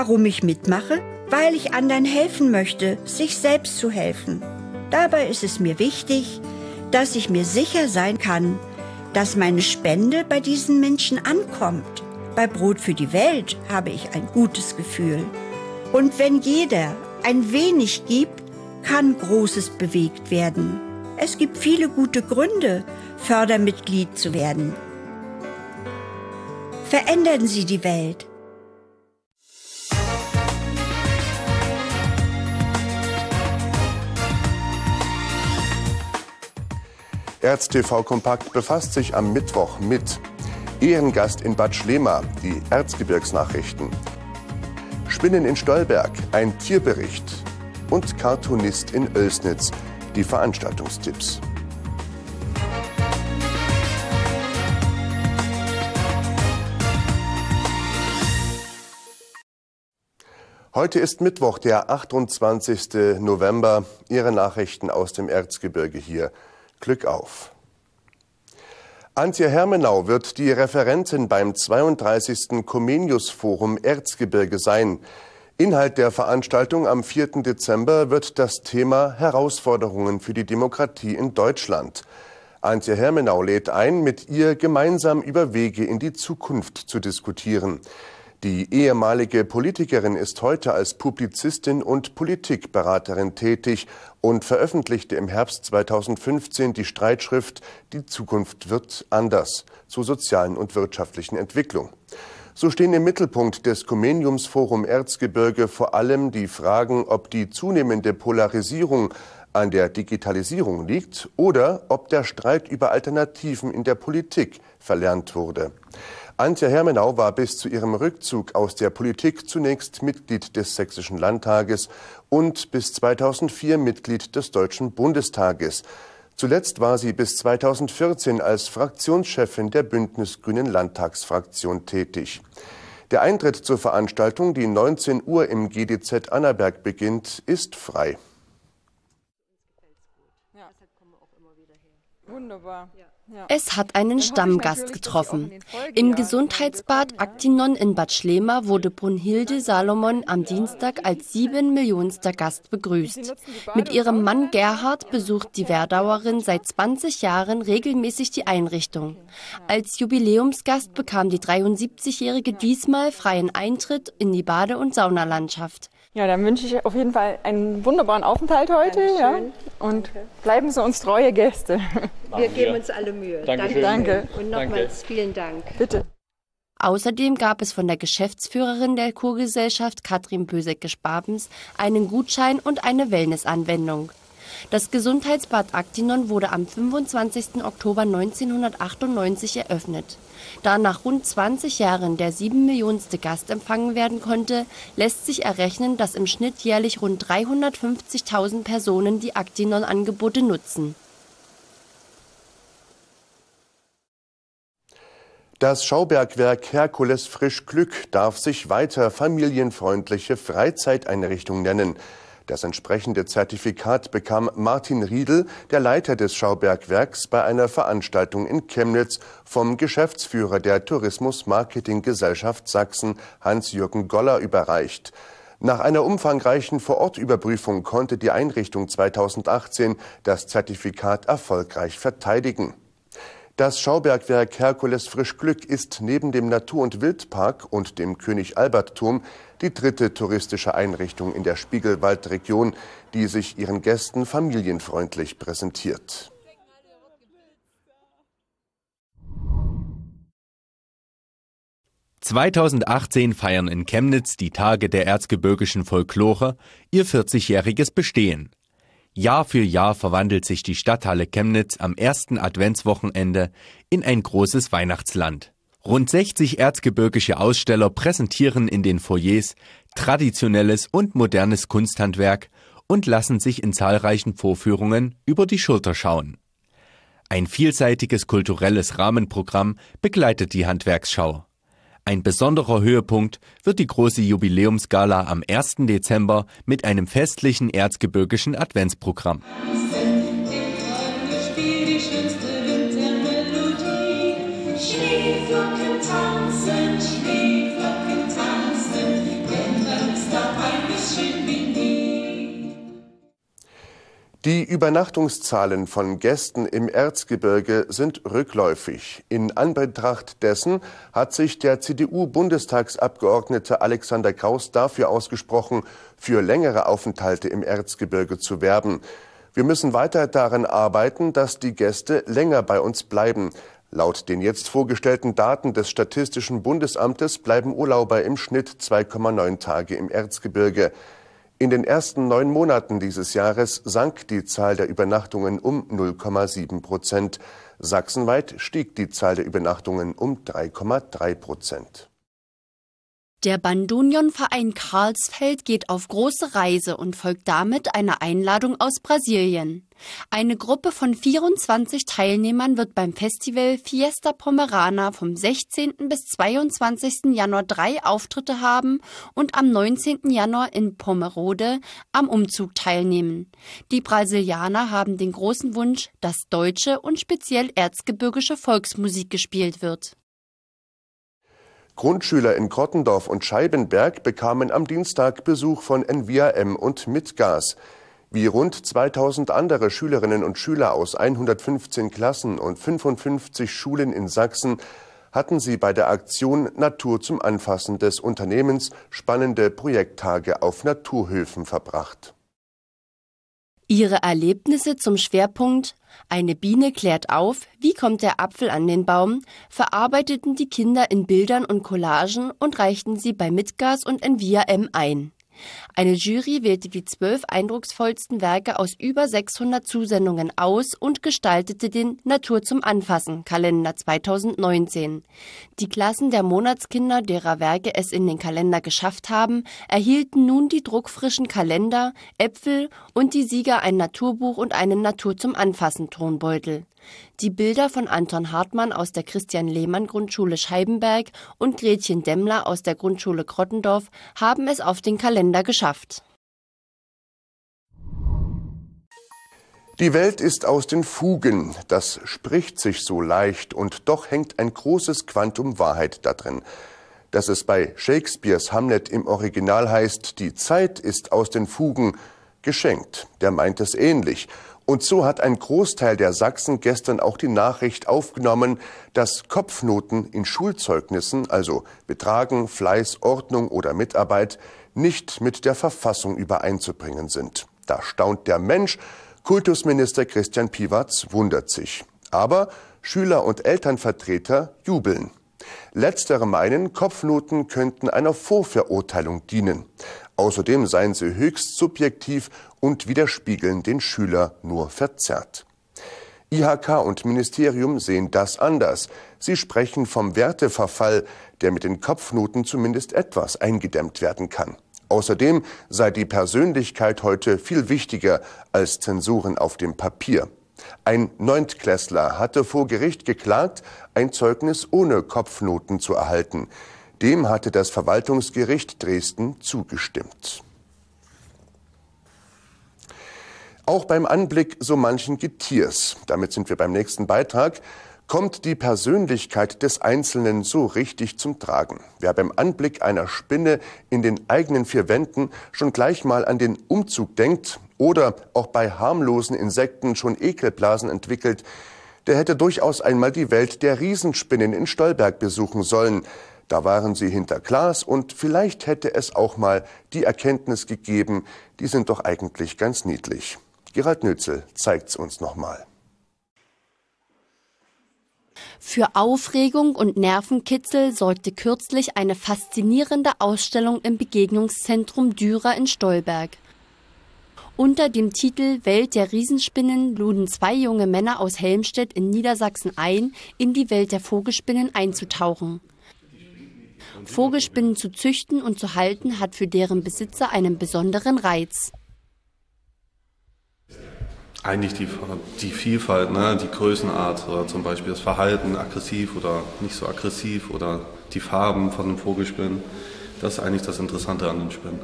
Warum ich mitmache? Weil ich anderen helfen möchte, sich selbst zu helfen. Dabei ist es mir wichtig, dass ich mir sicher sein kann, dass meine Spende bei diesen Menschen ankommt. Bei Brot für die Welt habe ich ein gutes Gefühl. Und wenn jeder ein wenig gibt, kann Großes bewegt werden. Es gibt viele gute Gründe, Fördermitglied zu werden. Verändern Sie die Welt. ErzTV Kompakt befasst sich am Mittwoch mit Ehrengast in Bad Schlema, die Erzgebirgsnachrichten. Spinnen in Stolberg, ein Tierbericht. Und Cartoonist in Oelsnitz, die Veranstaltungstipps. Heute ist Mittwoch, der 28. November. Ihre Nachrichten aus dem Erzgebirge hier. Glück auf. Antje Hermenau wird die Referentin beim 32. Comenius Forum Erzgebirge sein. Inhalt der Veranstaltung am 4. Dezember wird das Thema Herausforderungen für die Demokratie in Deutschland. Antje Hermenau lädt ein, mit ihr gemeinsam über Wege in die Zukunft zu diskutieren. Die ehemalige Politikerin ist heute als Publizistin und Politikberaterin tätig und veröffentlichte im Herbst 2015 die Streitschrift Die Zukunft wird anders zur sozialen und wirtschaftlichen Entwicklung. So stehen im Mittelpunkt des Comeniumsforum Erzgebirge vor allem die Fragen, ob die zunehmende Polarisierung an der Digitalisierung liegt oder ob der Streit über Alternativen in der Politik verlernt wurde. Antje Hermenau war bis zu ihrem Rückzug aus der Politik zunächst Mitglied des Sächsischen Landtages und bis 2004 Mitglied des Deutschen Bundestages. Zuletzt war sie bis 2014 als Fraktionschefin der Bündnisgrünen Landtagsfraktion tätig. Der Eintritt zur Veranstaltung, die 19 Uhr im GDZ Annaberg beginnt, ist frei. Wunderbar. Es hat einen Stammgast getroffen. Im Gesundheitsbad Aktinon in Bad Schlema wurde Brunhilde Salomon am Dienstag als sieben Millionster Gast begrüßt. Mit ihrem Mann Gerhard besucht die Werdauerin seit 20 Jahren regelmäßig die Einrichtung. Als Jubiläumsgast bekam die 73-Jährige diesmal freien Eintritt in die Bade- und Saunalandschaft. Ja, dann wünsche ich auf jeden Fall einen wunderbaren Aufenthalt heute. Ja. Und Danke. bleiben Sie uns treue Gäste. Wir geben uns alle Mühe. Danke. Danke. Und nochmals vielen Dank. Bitte. Außerdem gab es von der Geschäftsführerin der Kurgesellschaft Katrin Bösecke-Spabens einen Gutschein und eine Wellnessanwendung. Das Gesundheitsbad Aktinon wurde am 25. Oktober 1998 eröffnet. Da nach rund 20 Jahren der sieben Millionste Gast empfangen werden konnte, lässt sich errechnen, dass im Schnitt jährlich rund 350.000 Personen die Actinon-Angebote nutzen. Das Schaubergwerk Herkules Frisch Glück darf sich weiter familienfreundliche Freizeiteinrichtung nennen. Das entsprechende Zertifikat bekam Martin Riedel, der Leiter des Schaubergwerks, bei einer Veranstaltung in Chemnitz vom Geschäftsführer der Tourismus Marketing Gesellschaft Sachsen, Hans-Jürgen Goller, überreicht. Nach einer umfangreichen Vorortüberprüfung konnte die Einrichtung 2018 das Zertifikat erfolgreich verteidigen. Das Schaubergwerk Herkules Frischglück ist neben dem Natur- und Wildpark und dem König-Albert-Turm die dritte touristische Einrichtung in der Spiegelwaldregion, die sich ihren Gästen familienfreundlich präsentiert. »2018 feiern in Chemnitz die Tage der erzgebirgischen Folklore ihr 40-jähriges Bestehen. Jahr für Jahr verwandelt sich die Stadthalle Chemnitz am ersten Adventswochenende in ein großes Weihnachtsland. Rund 60 erzgebirgische Aussteller präsentieren in den Foyers traditionelles und modernes Kunsthandwerk und lassen sich in zahlreichen Vorführungen über die Schulter schauen. Ein vielseitiges kulturelles Rahmenprogramm begleitet die Handwerksschau. Ein besonderer Höhepunkt wird die große Jubiläumsgala am 1. Dezember mit einem festlichen erzgebirgischen Adventsprogramm. Die Übernachtungszahlen von Gästen im Erzgebirge sind rückläufig. In Anbetracht dessen hat sich der CDU-Bundestagsabgeordnete Alexander Kraus dafür ausgesprochen, für längere Aufenthalte im Erzgebirge zu werben. Wir müssen weiter daran arbeiten, dass die Gäste länger bei uns bleiben. Laut den jetzt vorgestellten Daten des Statistischen Bundesamtes bleiben Urlauber im Schnitt 2,9 Tage im Erzgebirge. In den ersten neun Monaten dieses Jahres sank die Zahl der Übernachtungen um 0,7 Prozent. Sachsenweit stieg die Zahl der Übernachtungen um 3,3 Prozent. Der Bandunion-Verein Karlsfeld geht auf große Reise und folgt damit einer Einladung aus Brasilien. Eine Gruppe von 24 Teilnehmern wird beim Festival Fiesta Pomerana vom 16. bis 22. Januar drei Auftritte haben und am 19. Januar in Pomerode am Umzug teilnehmen. Die Brasilianer haben den großen Wunsch, dass deutsche und speziell erzgebirgische Volksmusik gespielt wird. Grundschüler in Krottendorf und Scheibenberg bekamen am Dienstag Besuch von NVAM und Mitgas. Wie rund 2000 andere Schülerinnen und Schüler aus 115 Klassen und 55 Schulen in Sachsen hatten sie bei der Aktion Natur zum Anfassen des Unternehmens spannende Projekttage auf Naturhöfen verbracht. Ihre Erlebnisse zum Schwerpunkt Eine Biene klärt auf, wie kommt der Apfel an den Baum, verarbeiteten die Kinder in Bildern und Collagen und reichten sie bei Mitgas und Envia M ein. Eine Jury wählte die zwölf eindrucksvollsten Werke aus über 600 Zusendungen aus und gestaltete den Natur zum Anfassen Kalender 2019. Die Klassen der Monatskinder, derer Werke es in den Kalender geschafft haben, erhielten nun die druckfrischen Kalender, Äpfel und die Sieger ein Naturbuch und einen Natur zum Anfassen Tonbeutel. Die Bilder von Anton Hartmann aus der Christian-Lehmann-Grundschule Scheibenberg und Gretchen Demmler aus der Grundschule Krottendorf haben es auf den Kalender geschafft. Die Welt ist aus den Fugen, das spricht sich so leicht, und doch hängt ein großes Quantum Wahrheit da drin. Dass es bei Shakespeares Hamlet im Original heißt, die Zeit ist aus den Fugen, geschenkt, der meint es ähnlich. Und so hat ein Großteil der Sachsen gestern auch die Nachricht aufgenommen, dass Kopfnoten in Schulzeugnissen, also Betragen, Fleiß, Ordnung oder Mitarbeit, nicht mit der Verfassung übereinzubringen sind. Da staunt der Mensch. Kultusminister Christian Piwatz wundert sich. Aber Schüler und Elternvertreter jubeln. Letztere meinen, Kopfnoten könnten einer Vorverurteilung dienen. Außerdem seien sie höchst subjektiv und widerspiegeln den Schüler nur verzerrt. IHK und Ministerium sehen das anders. Sie sprechen vom Werteverfall, der mit den Kopfnoten zumindest etwas eingedämmt werden kann. Außerdem sei die Persönlichkeit heute viel wichtiger als Zensuren auf dem Papier. Ein Neuntklässler hatte vor Gericht geklagt, ein Zeugnis ohne Kopfnoten zu erhalten. Dem hatte das Verwaltungsgericht Dresden zugestimmt. Auch beim Anblick so manchen Getiers, damit sind wir beim nächsten Beitrag, kommt die Persönlichkeit des Einzelnen so richtig zum Tragen. Wer beim Anblick einer Spinne in den eigenen vier Wänden schon gleich mal an den Umzug denkt oder auch bei harmlosen Insekten schon Ekelblasen entwickelt, der hätte durchaus einmal die Welt der Riesenspinnen in Stolberg besuchen sollen. Da waren sie hinter Glas und vielleicht hätte es auch mal die Erkenntnis gegeben, die sind doch eigentlich ganz niedlich. Gerald Nützel zeigt's uns nochmal. Für Aufregung und Nervenkitzel sorgte kürzlich eine faszinierende Ausstellung im Begegnungszentrum Dürer in Stolberg. Unter dem Titel Welt der Riesenspinnen luden zwei junge Männer aus Helmstedt in Niedersachsen ein, in die Welt der Vogelspinnen einzutauchen. Vogelspinnen zu züchten und zu halten hat für deren Besitzer einen besonderen Reiz. Eigentlich die, die Vielfalt, ne? die Größenart oder zum Beispiel das Verhalten, aggressiv oder nicht so aggressiv oder die Farben von den Vogelspinnen. Das ist eigentlich das Interessante an den Spinnen.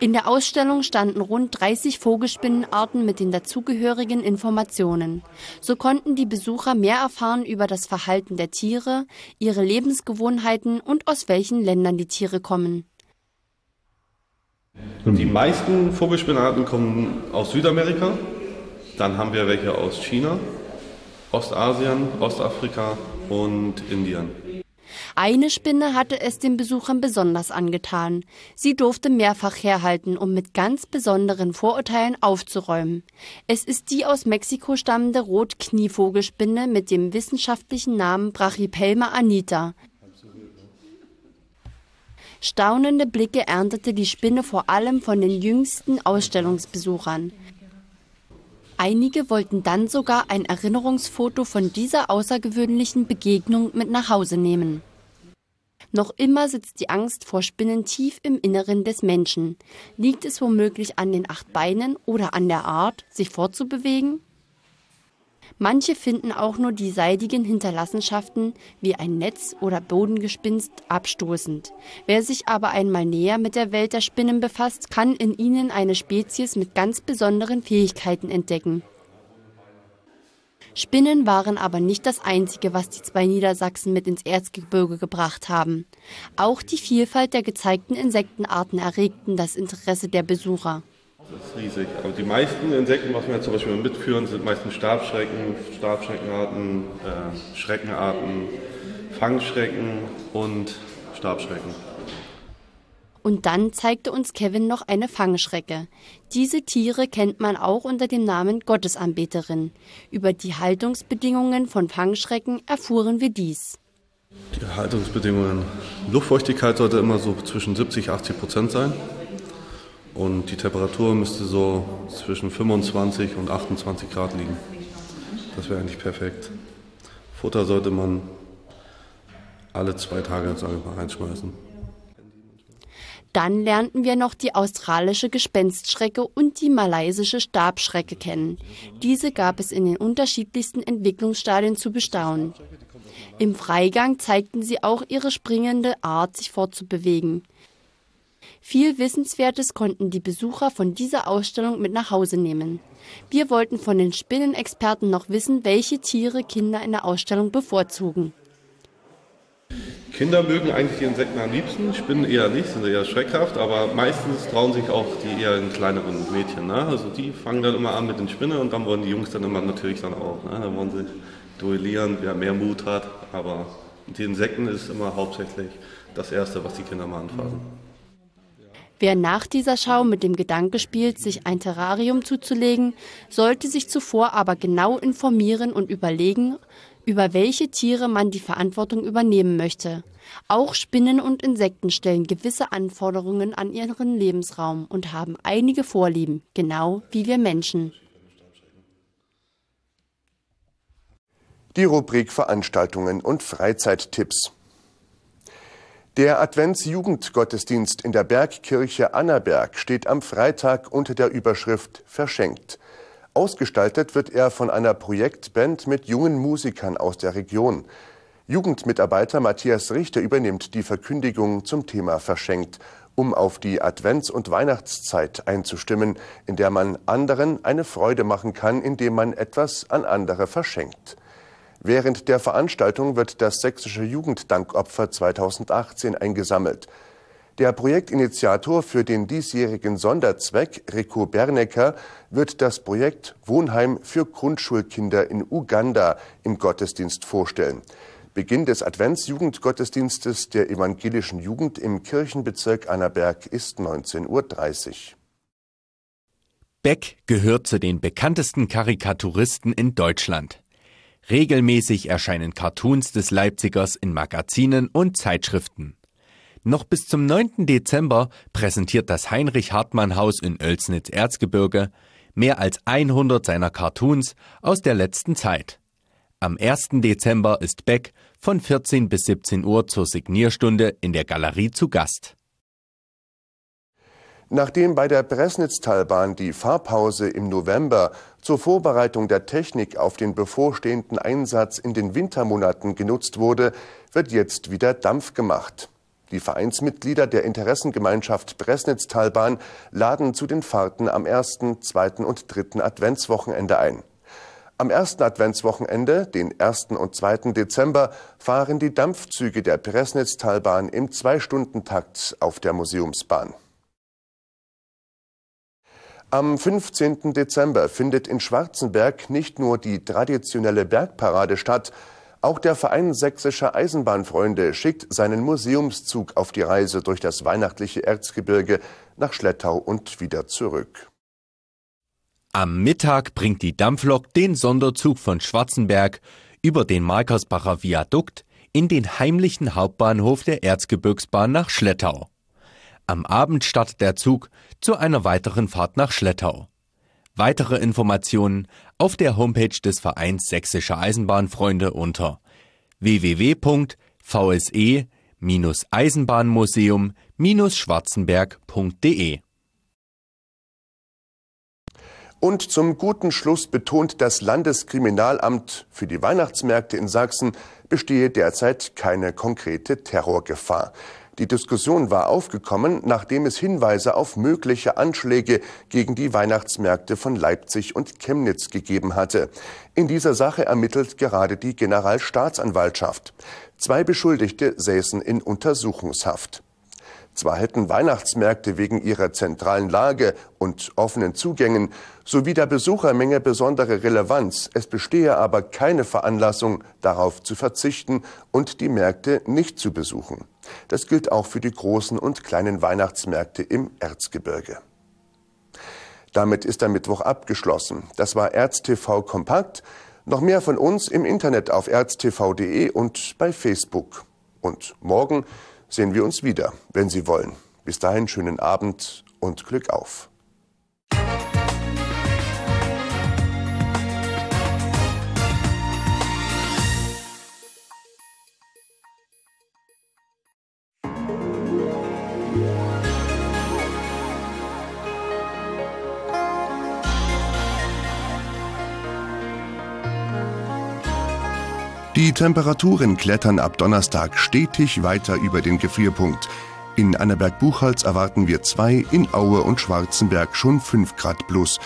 In der Ausstellung standen rund 30 Vogelspinnenarten mit den dazugehörigen Informationen. So konnten die Besucher mehr erfahren über das Verhalten der Tiere, ihre Lebensgewohnheiten und aus welchen Ländern die Tiere kommen. Die meisten Vogelspinnarten kommen aus Südamerika. Dann haben wir welche aus China, Ostasien, Ostafrika und Indien. Eine Spinne hatte es den Besuchern besonders angetan. Sie durfte mehrfach herhalten, um mit ganz besonderen Vorurteilen aufzuräumen. Es ist die aus Mexiko stammende Rotknievogelspinne mit dem wissenschaftlichen Namen Brachypelma anita. Staunende Blicke erntete die Spinne vor allem von den jüngsten Ausstellungsbesuchern. Einige wollten dann sogar ein Erinnerungsfoto von dieser außergewöhnlichen Begegnung mit nach Hause nehmen. Noch immer sitzt die Angst vor Spinnen tief im Inneren des Menschen. Liegt es womöglich an den acht Beinen oder an der Art, sich fortzubewegen? Manche finden auch nur die seidigen Hinterlassenschaften wie ein Netz oder Bodengespinst abstoßend. Wer sich aber einmal näher mit der Welt der Spinnen befasst, kann in ihnen eine Spezies mit ganz besonderen Fähigkeiten entdecken. Spinnen waren aber nicht das Einzige, was die zwei Niedersachsen mit ins Erzgebirge gebracht haben. Auch die Vielfalt der gezeigten Insektenarten erregten das Interesse der Besucher. Das ist riesig. Aber die meisten Insekten, was wir zum Beispiel mitführen, sind meistens Stabschrecken, Stabschreckenarten, äh, Schreckenarten, Fangschrecken und Stabschrecken. Und dann zeigte uns Kevin noch eine Fangschrecke. Diese Tiere kennt man auch unter dem Namen Gottesanbeterin. Über die Haltungsbedingungen von Fangschrecken erfuhren wir dies. Die Haltungsbedingungen. Luftfeuchtigkeit sollte immer so zwischen 70 und 80 Prozent sein. Und die Temperatur müsste so zwischen 25 und 28 Grad liegen. Das wäre eigentlich perfekt. Futter sollte man alle zwei Tage, sage ich mal, reinschmeißen. Dann lernten wir noch die australische Gespenstschrecke und die malaysische Stabschrecke kennen. Diese gab es in den unterschiedlichsten Entwicklungsstadien zu bestaunen. Im Freigang zeigten sie auch ihre springende Art, sich fortzubewegen. Viel Wissenswertes konnten die Besucher von dieser Ausstellung mit nach Hause nehmen. Wir wollten von den Spinnenexperten noch wissen, welche Tiere Kinder in der Ausstellung bevorzugen. Kinder mögen eigentlich die Insekten am liebsten, Spinnen eher nicht, sind eher schreckhaft, aber meistens trauen sich auch die eher kleineren Mädchen. Ne? Also die fangen dann immer an mit den Spinnen und dann wollen die Jungs dann immer natürlich dann auch. Ne? Dann wollen sie duellieren, wer mehr Mut hat, aber die Insekten ist immer hauptsächlich das Erste, was die Kinder mal anfassen. Wer nach dieser Schau mit dem Gedanke spielt, sich ein Terrarium zuzulegen, sollte sich zuvor aber genau informieren und überlegen, über welche Tiere man die Verantwortung übernehmen möchte. Auch Spinnen und Insekten stellen gewisse Anforderungen an ihren Lebensraum und haben einige Vorlieben, genau wie wir Menschen. Die Rubrik Veranstaltungen und Freizeittipps. Der Adventsjugendgottesdienst in der Bergkirche Annaberg steht am Freitag unter der Überschrift Verschenkt. Ausgestaltet wird er von einer Projektband mit jungen Musikern aus der Region. Jugendmitarbeiter Matthias Richter übernimmt die Verkündigung zum Thema Verschenkt, um auf die Advents- und Weihnachtszeit einzustimmen, in der man anderen eine Freude machen kann, indem man etwas an andere verschenkt. Während der Veranstaltung wird das sächsische Jugenddankopfer 2018 eingesammelt. Der Projektinitiator für den diesjährigen Sonderzweck, Rico Bernecker, wird das Projekt Wohnheim für Grundschulkinder in Uganda im Gottesdienst vorstellen. Beginn des Adventsjugendgottesdienstes der evangelischen Jugend im Kirchenbezirk Annaberg ist 19.30 Uhr. Beck gehört zu den bekanntesten Karikaturisten in Deutschland. Regelmäßig erscheinen Cartoons des Leipzigers in Magazinen und Zeitschriften. Noch bis zum 9. Dezember präsentiert das Heinrich-Hartmann-Haus in Oelsnitz-Erzgebirge mehr als 100 seiner Cartoons aus der letzten Zeit. Am 1. Dezember ist Beck von 14 bis 17 Uhr zur Signierstunde in der Galerie zu Gast. Nachdem bei der Bresnitztalbahn die Fahrpause im November zur Vorbereitung der Technik auf den bevorstehenden Einsatz in den Wintermonaten genutzt wurde, wird jetzt wieder Dampf gemacht. Die Vereinsmitglieder der Interessengemeinschaft Bresnitztalbahn laden zu den Fahrten am ersten, zweiten und dritten Adventswochenende ein. Am ersten Adventswochenende, den 1. und 2. Dezember, fahren die Dampfzüge der Bresnitztalbahn im Zwei-Stunden-Takt auf der Museumsbahn. Am 15. Dezember findet in Schwarzenberg nicht nur die traditionelle Bergparade statt, auch der Verein Sächsischer Eisenbahnfreunde schickt seinen Museumszug auf die Reise durch das weihnachtliche Erzgebirge nach Schlettau und wieder zurück. Am Mittag bringt die Dampflok den Sonderzug von Schwarzenberg über den Markersbacher Viadukt in den heimlichen Hauptbahnhof der Erzgebirgsbahn nach Schlettau. Am Abend startet der Zug zu einer weiteren Fahrt nach Schlettau. Weitere Informationen auf der Homepage des Vereins Sächsische Eisenbahnfreunde unter www.vse-eisenbahnmuseum-schwarzenberg.de. Und zum guten Schluss betont das Landeskriminalamt, für die Weihnachtsmärkte in Sachsen bestehe derzeit keine konkrete Terrorgefahr. Die Diskussion war aufgekommen, nachdem es Hinweise auf mögliche Anschläge gegen die Weihnachtsmärkte von Leipzig und Chemnitz gegeben hatte. In dieser Sache ermittelt gerade die Generalstaatsanwaltschaft. Zwei Beschuldigte säßen in Untersuchungshaft. Zwar hätten Weihnachtsmärkte wegen ihrer zentralen Lage und offenen Zugängen sowie der Besuchermenge besondere Relevanz, es bestehe aber keine Veranlassung, darauf zu verzichten und die Märkte nicht zu besuchen. Das gilt auch für die großen und kleinen Weihnachtsmärkte im Erzgebirge. Damit ist der Mittwoch abgeschlossen. Das war ErzTV Kompakt. Noch mehr von uns im Internet auf erztv.de und bei Facebook. Und morgen sehen wir uns wieder, wenn Sie wollen. Bis dahin schönen Abend und Glück auf. Die Temperaturen klettern ab Donnerstag stetig weiter über den Gefrierpunkt. In Annaberg-Buchholz erwarten wir zwei, in Aue und Schwarzenberg schon 5 Grad plus.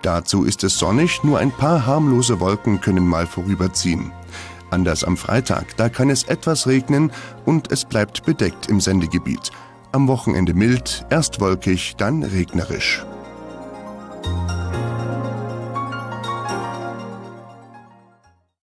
Dazu ist es sonnig, nur ein paar harmlose Wolken können mal vorüberziehen. Anders am Freitag, da kann es etwas regnen und es bleibt bedeckt im Sendegebiet. Am Wochenende mild, erst wolkig, dann regnerisch.